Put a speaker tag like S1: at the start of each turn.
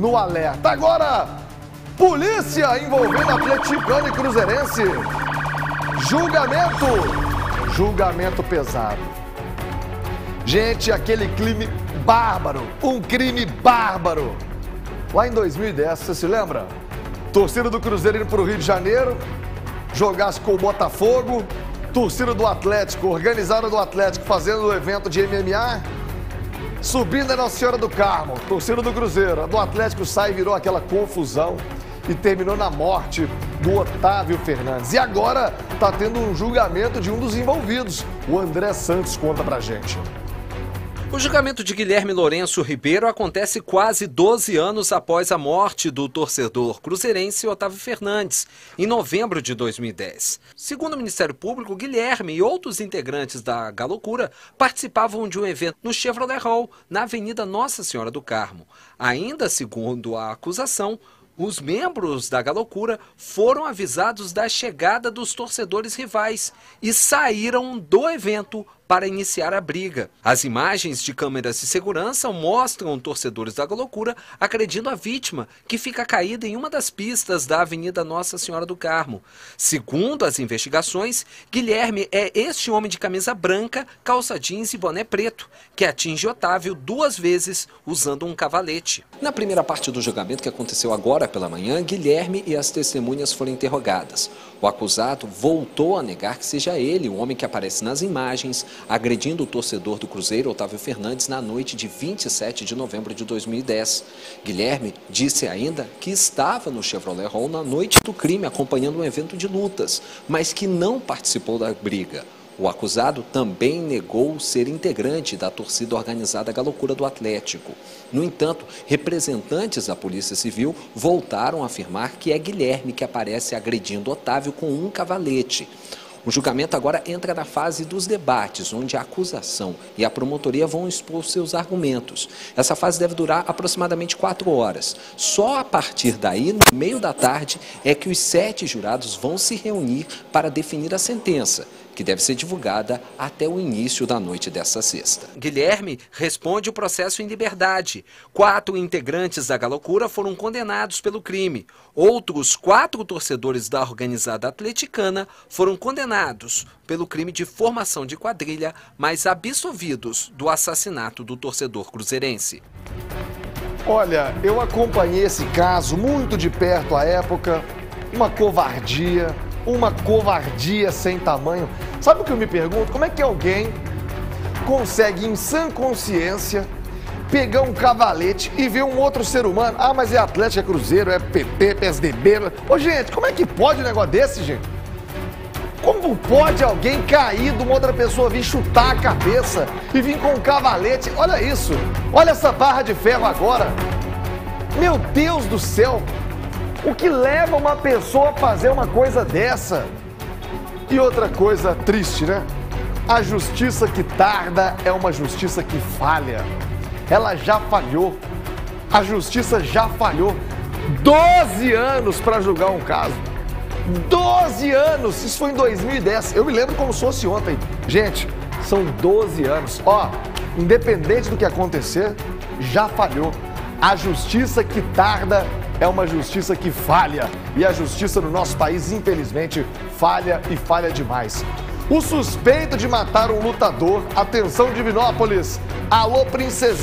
S1: no alerta. Agora, polícia envolvendo atleticano e cruzeirense. Julgamento. Julgamento pesado. Gente, aquele crime bárbaro, um crime bárbaro. Lá em 2010, você se lembra? Torcida do Cruzeiro indo para o Rio de Janeiro, jogasse com o Botafogo, torcida do Atlético, organizada do Atlético, fazendo o evento de MMA, subindo a Nossa Senhora do Carmo, torcida do Cruzeiro, do Atlético sai e virou aquela confusão e terminou na morte do Otávio Fernandes. E agora está tendo um julgamento de um dos envolvidos. O André Santos conta pra gente.
S2: O julgamento de Guilherme Lourenço Ribeiro acontece quase 12 anos após a morte do torcedor cruzeirense Otávio Fernandes, em novembro de 2010. Segundo o Ministério Público, Guilherme e outros integrantes da Galocura participavam de um evento no Chevrolet Hall, na Avenida Nossa Senhora do Carmo. Ainda segundo a acusação, os membros da Galocura foram avisados da chegada dos torcedores rivais e saíram do evento para iniciar a briga. As imagens de câmeras de segurança mostram torcedores da loucura agredindo a vítima, que fica caída em uma das pistas da Avenida Nossa Senhora do Carmo. Segundo as investigações, Guilherme é este homem de camisa branca, calça jeans e boné preto, que atinge Otávio duas vezes usando um cavalete. Na primeira parte do julgamento, que aconteceu agora pela manhã, Guilherme e as testemunhas foram interrogadas. O acusado voltou a negar que seja ele o homem que aparece nas imagens agredindo o torcedor do Cruzeiro, Otávio Fernandes, na noite de 27 de novembro de 2010. Guilherme disse ainda que estava no Chevrolet Hall na noite do crime, acompanhando um evento de lutas, mas que não participou da briga. O acusado também negou ser integrante da torcida organizada Galocura do Atlético. No entanto, representantes da Polícia Civil voltaram a afirmar que é Guilherme que aparece agredindo Otávio com um cavalete. O julgamento agora entra na fase dos debates, onde a acusação e a promotoria vão expor seus argumentos. Essa fase deve durar aproximadamente quatro horas. Só a partir daí, no meio da tarde, é que os sete jurados vão se reunir para definir a sentença que deve ser divulgada até o início da noite dessa sexta. Guilherme responde o processo em liberdade. Quatro integrantes da Galocura foram condenados pelo crime. Outros quatro torcedores da organizada atleticana foram condenados pelo crime de formação de quadrilha, mas absolvidos do assassinato do torcedor cruzeirense.
S1: Olha, eu acompanhei esse caso muito de perto à época. Uma covardia, uma covardia sem tamanho. Sabe o que eu me pergunto? Como é que alguém consegue, em sã consciência, pegar um cavalete e ver um outro ser humano? Ah, mas é Atlético, é Cruzeiro, é PP, PSDB. Ô, gente, como é que pode um negócio desse, gente? Como pode alguém cair de uma outra pessoa vir chutar a cabeça e vir com um cavalete? Olha isso. Olha essa barra de ferro agora. Meu Deus do céu. O que leva uma pessoa a fazer uma coisa dessa? E outra coisa triste, né? A justiça que tarda é uma justiça que falha. Ela já falhou. A justiça já falhou. 12 anos para julgar um caso. 12 anos! Isso foi em 2010. Eu me lembro como se fosse ontem. Gente, são 12 anos. Ó, independente do que acontecer, já falhou. A justiça que tarda é uma justiça que falha. E a justiça no nosso país, infelizmente, falha e falha demais. O suspeito de matar um lutador, atenção Divinópolis, alô princesinha.